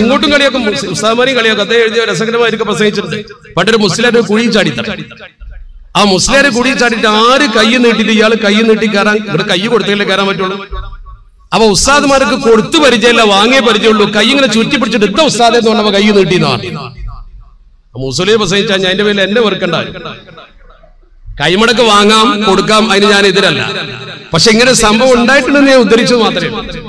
ഇങ്ങോട്ടും കളിയാക്കും. ഉസ്താമാരെയും കളിയാക്കും. അദ്ദേഹം എഴുതിയ രസകരമായിരിക്കും പ്രസംഗിച്ചിട്ടുണ്ട് പണ്ടൊരു മുസ്ലിം ഒരു കുഴി ചാടിത്തറ ആ മുസ്ലിം കുഴി ചാടിയിട്ട് ആര് കൈ നീട്ടിയിട്ട് ഇയാൾ കൈ നീട്ടി കയറാൻ ഇവിടെ കൈ കൊടുത്തില്ലേ കയറാൻ പറ്റുള്ളൂ? അപ്പൊ ഉസ്താദ്മാർക്ക് കൊടുത്തു പരിചയമില്ല വാങ്ങിയ പരിചയമുള്ളൂ. കൈ ഇങ്ങനെ ചുറ്റി പിടിച്ചിട്ട് ഇത്ത ഉസ്താദ് എന്ന് പറഞ്ഞ കൈ നീട്ടിന്നാണ് മുസ്ലിം പ്രസംഗിച്ചാൽ ഞാൻ എന്റെ പേരിൽ എന്നെ വെറുക്കണ്ട. കൈമടക്ക് വാങ്ങാം കൊടുക്കാം അതിന് ഞാൻ എതിരല്ല. പക്ഷെ ഇങ്ങനെ സംഭവം ഉണ്ടായിട്ടുണ്ടെന്ന് ഞാൻ ഉദ്ധരിച്ചത് മാത്രമേ ഉള്ളൂ.